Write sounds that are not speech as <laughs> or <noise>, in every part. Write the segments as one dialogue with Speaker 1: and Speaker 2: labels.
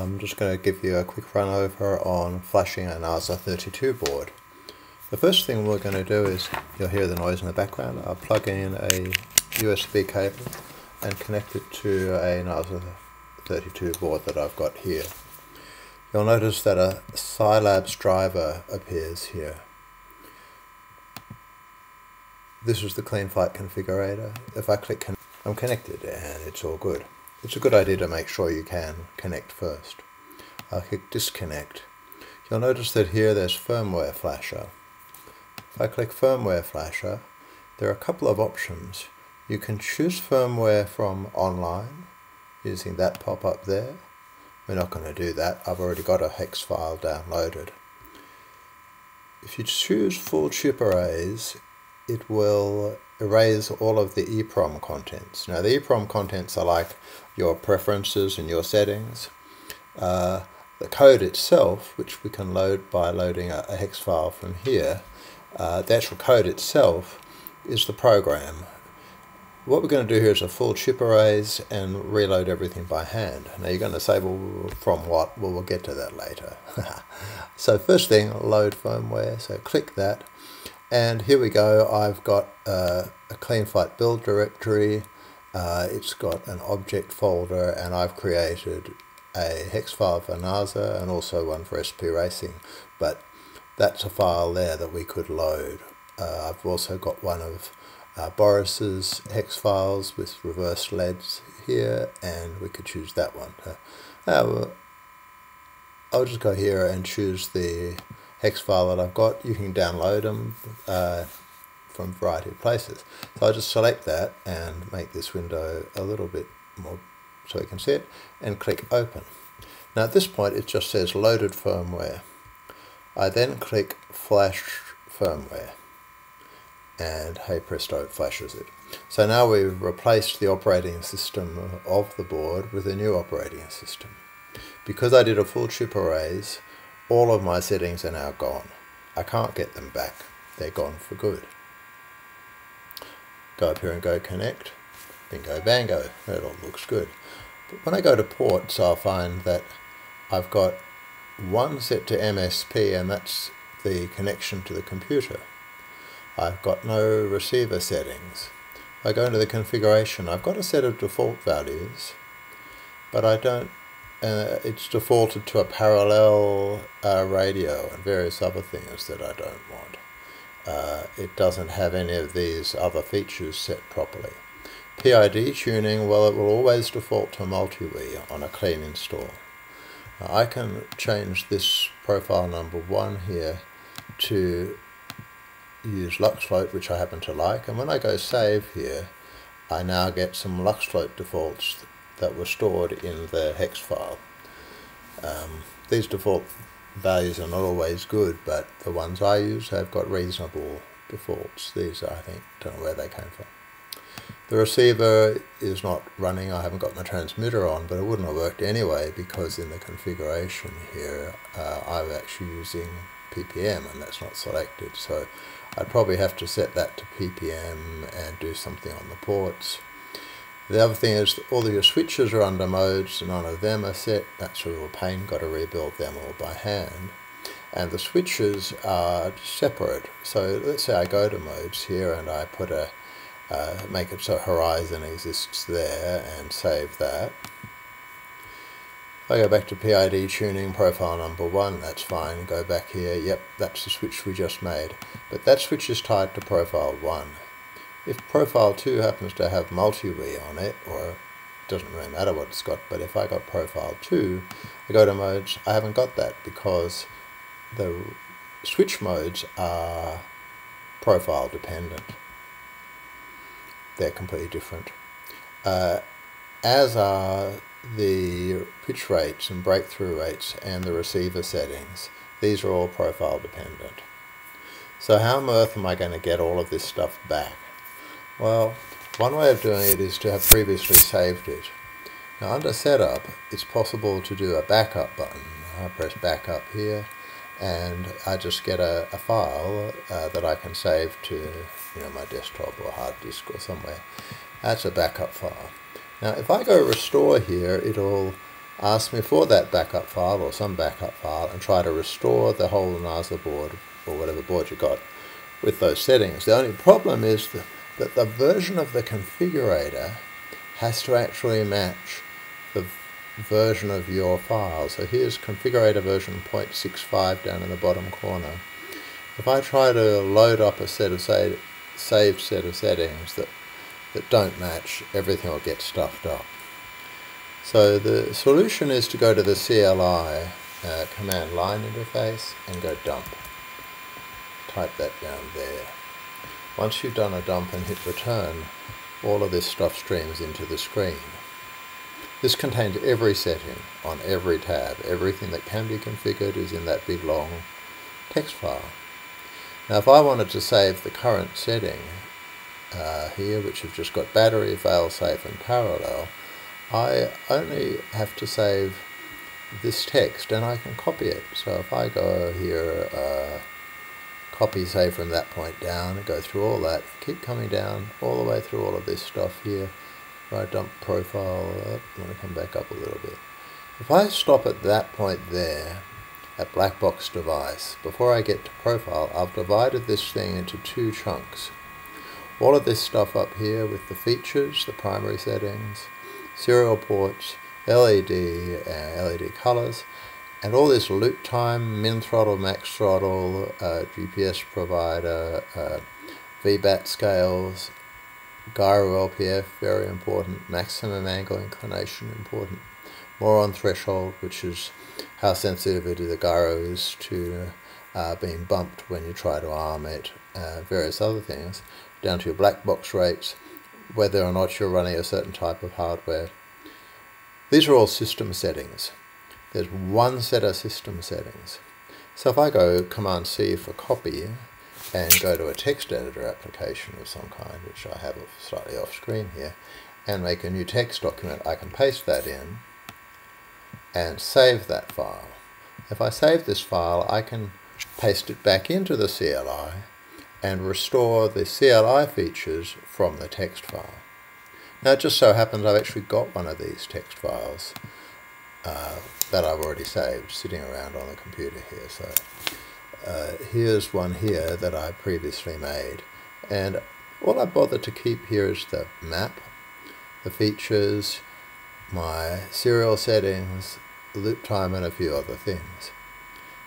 Speaker 1: I'm just going to give you a quick run over on flashing an Naze32 board. The first thing we're going to do is, you'll hear the noise in the background, I'll plug in a USB cable and connect it to an Naze32 board that I've got here. You'll notice that a Silabs driver appears here. This is the CleanFlight configurator. If I click I'm connected and it's all good. It's a good idea to make sure you can connect first. I'll click disconnect. You'll notice that here there's firmware flasher. If I click firmware flasher, there are a couple of options. You can choose firmware from online using that pop-up there. We're not going to do that. I've already got a hex file downloaded. If you choose full chip erase, it will erase all of the EEPROM contents. Now the EEPROM contents are like your preferences and your settings. Uh, the code itself, which we can load by loading a, a hex file from here, uh, the actual code itself is the program. What we're going to do here is a full chip erase and reload everything by hand. Now you're going to say, well, from what? Well, we'll get to that later. <laughs> so first thing, load firmware. So click that. And here we go, I've got uh, a CleanFlight build directory, uh, it's got an object folder, and I've created a hex file for Naze and also one for SP Racing, but that's a file there that we could load. Uh, I've also got one of uh, Boris's hex files with reverse LEDs here, and we could choose that one. Uh, I'll just go here and choose the hex file that I've got. You can download them uh, from a variety of places. So I just select that and make this window a little bit more so you can see it and click open. Now at this point it just says loaded firmware. I then click flash firmware and hey presto it flashes it. So now we've replaced the operating system of the board with a new operating system. Because I did a full chip erase, all of my settings are now gone. I can't get them back. They're gone for good. Go up here and go connect. Bingo bango. That all looks good. But when I go to ports, I'll find that I've got one set to MSP and that's the connection to the computer. I've got no receiver settings. I go into the configuration. I've got a set of default values, but I don't uh, it's defaulted to a parallel uh, radio and various other things that I don't want. Uh, it doesn't have any of these other features set properly. PID tuning, well it will always default to multi-wii on a clean install. Now, I can change this profile number 1 here to use LuxFloat which I happen to like and when I go save here I now get some LuxFloat defaults that were stored in the hex file. Um, these default values are not always good, but the ones I use have got reasonable defaults. These, I think, don't know where they came from. The receiver is not running, I haven't got my transmitter on, but it wouldn't have worked anyway because in the configuration here uh, I'm actually using PPM and that's not selected. So I'd probably have to set that to PPM and do something on the ports. The other thing is all of your switches are under modes, none of them are set. That's a real pain, got to rebuild them all by hand. And the switches are separate. So let's say I go to modes here and I put a, uh, make it so horizon exists there and save that. I go back to PID tuning profile number one, that's fine. Go back here, yep, that's the switch we just made. But that switch is tied to profile one. If profile 2 happens to have multi-wii on it, or it doesn't really matter what it's got, but if I got profile 2, I go to modes, I haven't got that because the switch modes are profile dependent. They're completely different. Uh, as are the pitch rates and breakthrough rates and the receiver settings. These are all profile dependent. So how on earth am I going to get all of this stuff back? Well, one way of doing it is to have previously saved it. Now under setup, it's possible to do a backup button. I press backup here and I just get a, a file uh, that I can save to you know my desktop or hard disk or somewhere. That's a backup file. Now if I go restore here, it'll ask me for that backup file or some backup file and try to restore the whole Naze board or whatever board you got with those settings. The only problem is that, that the version of the configurator has to actually match the version of your file. So here's configurator version 0.65 down in the bottom corner. If I try to load up a set of say, saved set of settings that, that don't match, everything will get stuffed up. So the solution is to go to the CLI uh, command line interface and go dump. Type that down there. Once you've done a dump and hit return, all of this stuff streams into the screen. This contains every setting on every tab. Everything that can be configured is in that big long text file. Now if I wanted to save the current setting uh, here, which have just got battery, failsafe and parallel, I only have to save this text and I can copy it. So if I go here, uh, copy say from that point down and go through all that, keep coming down all the way through all of this stuff here. I dump profile up, I'm going to come back up a little bit. If I stop at that point there, at black box device, before I get to profile, I've divided this thing into two chunks. All of this stuff up here with the features, the primary settings, serial ports, LED, uh, LED colors, and all this loop time, min throttle, max throttle, uh, GPS provider, uh, VBAT scales, gyro LPF, very important, maximum angle inclination, important, moron threshold, which is how sensitive the gyro is to uh, being bumped when you try to arm it, uh, various other things, down to your black box rates, whether or not you're running a certain type of hardware. These are all system settings. There's one set of system settings. So if I go Command C for copy and go to a text editor application of some kind, which I have slightly off screen here, and make a new text document, I can paste that in and save that file. If I save this file, I can paste it back into the CLI and restore the CLI features from the text file. Now it just so happens I've actually got one of these text files uh, that I've already saved sitting around on the computer here. So uh, here's one here that I previously made and all I bothered to keep here is the map, the features, my serial settings, loop time and a few other things.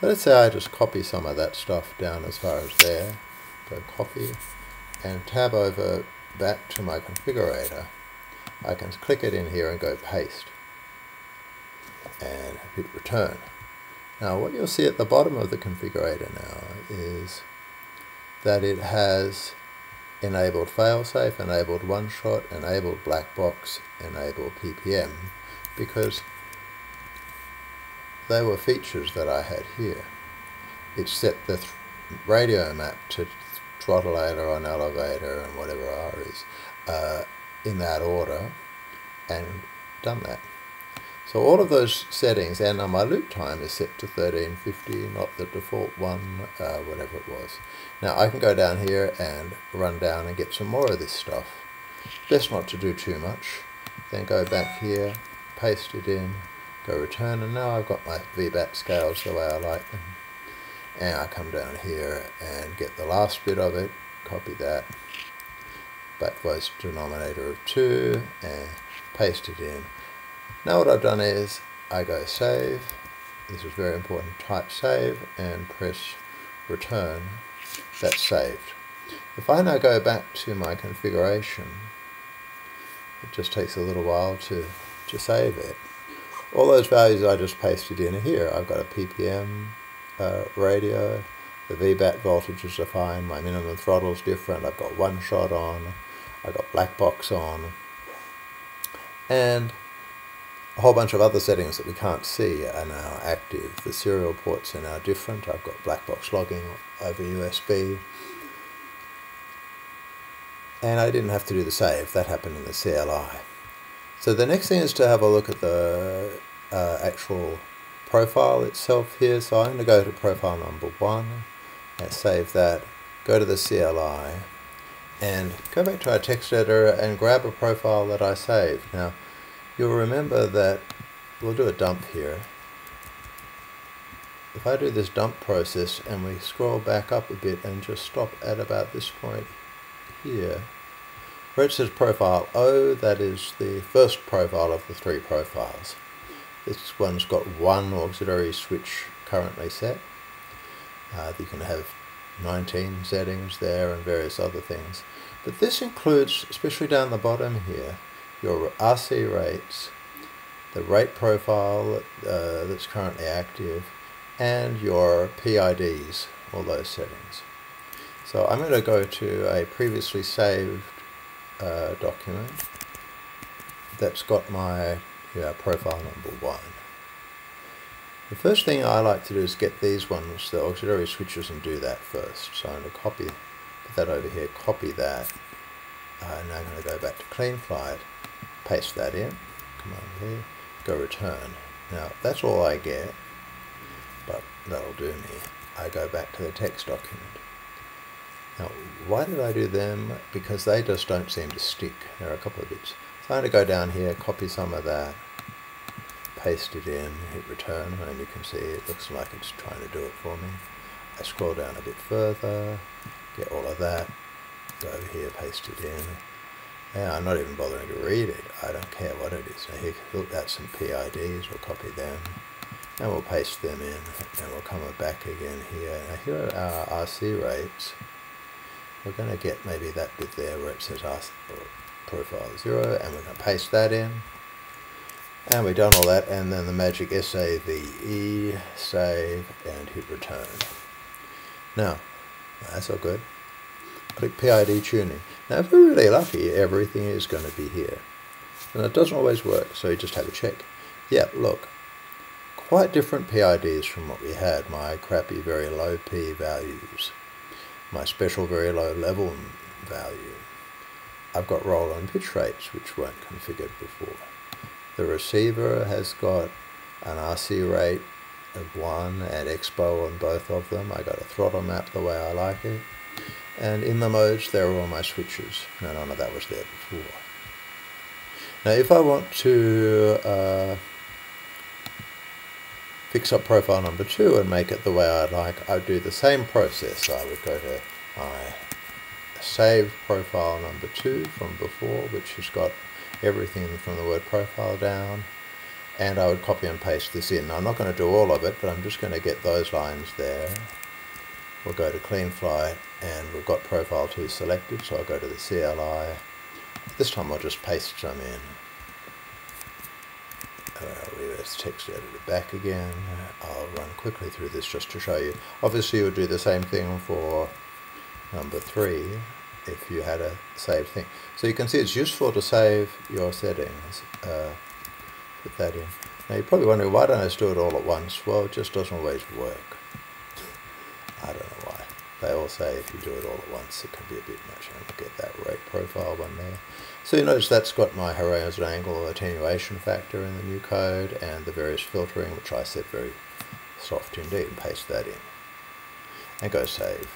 Speaker 1: So let's say I just copy some of that stuff down as far as there, go copy and tab over back to my configurator. I can click it in here and go paste and hit return. Now what you'll see at the bottom of the configurator now is that it has enabled failsafe, enabled one-shot, enabled black box, enabled PPM because they were features that I had here. It set the th radio map to throttle aileron elevator and whatever R is uh, in that order and done that. So all of those settings and now my loop time is set to 1350, not the default one, uh, whatever it was. Now I can go down here and run down and get some more of this stuff. Best not to do too much. Then go back here, paste it in, go return, and now I've got my VBAT scales the way I like them. And I come down here and get the last bit of it, copy that, backwards denominator of 2, and paste it in. Now what I've done is I go save, this is very important, type save and press return, that's saved. If I now go back to my configuration, it just takes a little while to, to save it. All those values I just pasted in here. I've got a PPM uh, radio, the VBAT voltage is defined, my minimum throttle is different, I've got one shot on, I've got black box on, and a whole bunch of other settings that we can't see are now active. The serial ports are now different. I've got black box logging over USB. And I didn't have to do the save. That happened in the CLI. So the next thing is to have a look at the uh, actual profile itself here. So I'm going to go to profile number one and save that. Go to the CLI and go back to our text editor and grab a profile that I saved. Now, You'll remember that we'll do a dump here. If I do this dump process and we scroll back up a bit and just stop at about this point here, where it says profile O, that is the first profile of the three profiles. This one's got one auxiliary switch currently set. Uh, you can have 19 settings there and various other things. But this includes, especially down the bottom here, your RC rates, the rate profile uh, that's currently active, and your PIDs, all those settings. So I'm going to go to a previously saved uh, document that's got my yeah, profile number one. The first thing I like to do is get these ones, the auxiliary switches, and do that first. So I'm going to copy, put that over here, copy that, uh, and now I'm going to go back to CleanFlight, paste that in, go return. Now that's all I get, but that'll do me. I go back to the text document. Now, why did I do them? Because they just don't seem to stick. There are a couple of bits. So I'm going to go down here, copy some of that, paste it in, hit return, and you can see it looks like it's trying to do it for me. I scroll down a bit further, get all of that, go here, paste it in. Yeah, I'm not even bothering to read it. I don't care what it is. Now here, look, that's some PIDs, we'll copy them, and we'll paste them in, and we'll come back again here. Now here are our RC rates. We're going to get maybe that bit there where it says RC profile 0, and we're going to paste that in. And we've done all that, and then the magic SAVE, save, and hit return. Now, that's all good. Click PID tuning. Now, if we're really lucky, everything is going to be here. And it doesn't always work, so you just have a check. Yeah, look, quite different PIDs from what we had. My crappy very low P values, my special very low level value. I've got roll and pitch rates, which weren't configured before. The receiver has got an RC rate of 1 and expo on both of them. I got a throttle map the way I like it. And in the modes, there are all my switches. Now, none of that was there before. Now, if I want to uh, fix up profile number 2 and make it the way I'd like, I'd do the same process. I would go to my save profile number 2 from before, which has got everything from the word profile down and I would copy and paste this in. I'm not going to do all of it, but I'm just going to get those lines there. We'll go to CleanFlight and we've got profile 2 selected, so I'll go to the CLI. This time I'll just paste some in. Uh, reverse text editor back again. I'll run quickly through this just to show you. Obviously you would do the same thing for number 3 if you had a saved thing. So you can see it's useful to save your settings. Uh, put that in. Now you're probably wondering why don't I just do it all at once? Well, it just doesn't always work. <laughs> I don't know. They all say if you do it all at once, it can be a bit much. And get that rate profile one there. So you notice that's got my horizon angle attenuation factor in the new code and the various filtering, which I set very soft indeed, and paste that in. And go save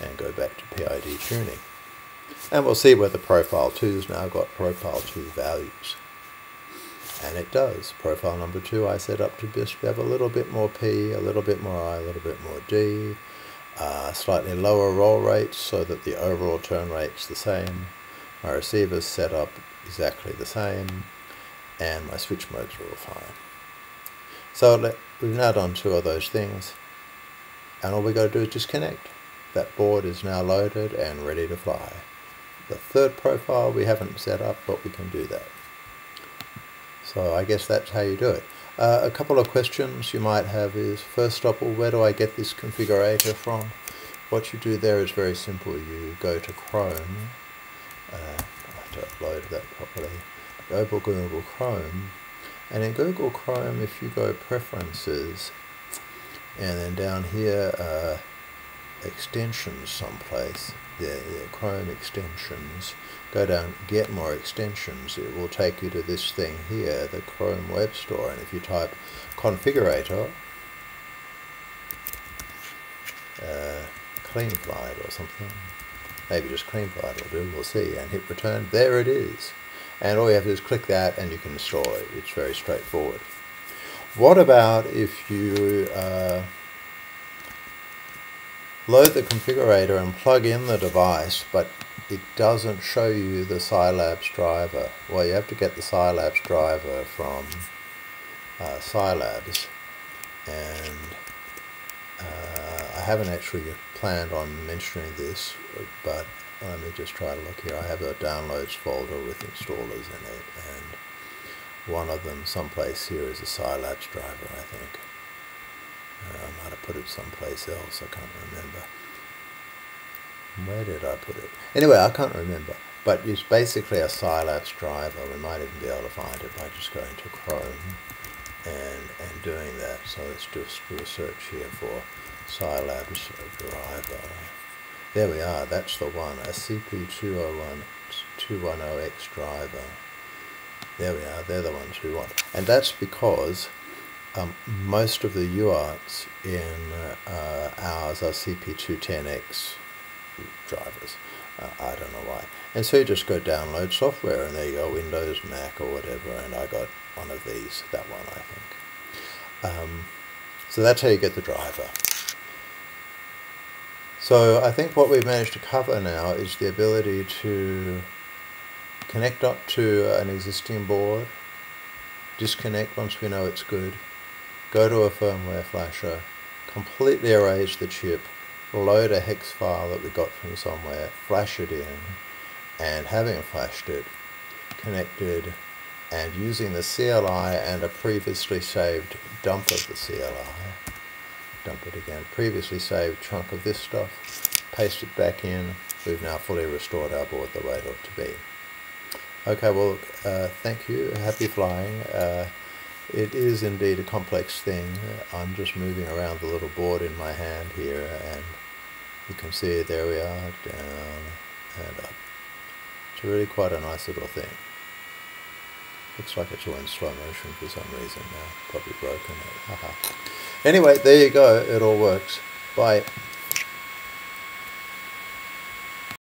Speaker 1: and go back to PID tuning. And we'll see whether profile 2's now got profile 2 values. And it does. Profile number 2 I set up to just have a little bit more P, a little bit more I, a little bit more D, uh, slightly lower roll rates so that the overall turn rate's the same. My receiver's set up exactly the same, and my switch modes are all fine. So we've now done two of those things, and all we got to do is disconnect. That board is now loaded and ready to fly. The third profile we haven't set up, but we can do that. So I guess that's how you do it. Uh, a couple of questions you might have is, first up, well, where do I get this configurator from? What you do there is very simple. You go to Chrome, uh, I have to upload that properly, go to Google Chrome, and in Google Chrome, if you go Preferences, and then down here, uh, extensions someplace. Yeah, yeah, Chrome extensions. Go down, get more extensions. It will take you to this thing here, the Chrome Web Store. And if you type configurator, uh, CleanFlight or something, maybe just CleanFlight will do, we'll see, and hit return, there it is. and all you have to do is click that and you can install it. It's very straightforward. What about if you uh, load the configurator and plug in the device, but it doesn't show you the Silabs driver? Well, you have to get the Silabs driver from uh, Silabs, and uh, I haven't actually planned on mentioning this, but let me just try to look here. I have a downloads folder with installers in it, and one of them someplace here is a Silabs driver, I think. I might have put it someplace else, I can't remember. Where did I put it? Anyway, I can't remember. But it's basically a Silabs driver. We might even be able to find it by just going to Chrome and, and doing that. So let's just do a search here for Silabs driver. There we are, that's the one, a CP201 210X driver. There we are, they're the ones we want. And that's because um, most of the UARTs in uh, ours are CP210X drivers. Uh, I don't know why. And so you just go download software and there you go, Windows, Mac or whatever, and I got one of these, that one I think. Um, so that's how you get the driver. So I think what we've managed to cover now is the ability to connect up to an existing board, disconnect once we know it's good, go to a firmware flasher, completely erase the chip, load a hex file that we got from somewhere, flash it in, and having flashed it, connected, and using the CLI and a previously saved dump of the CLI, dump it again. Previously saved chunk of this stuff, paste it back in. We've now fully restored our board the way it ought to be. Okay, well, uh, thank you. Happy flying. Uh, it is indeed a complex thing. I'm just moving around the little board in my hand here, and you can see there we are, down and up. It's really quite a nice little thing. Looks like it's all in slow motion for some reason now. Probably broken. Haha. <laughs> Anyway, there you go. It all works. Bye.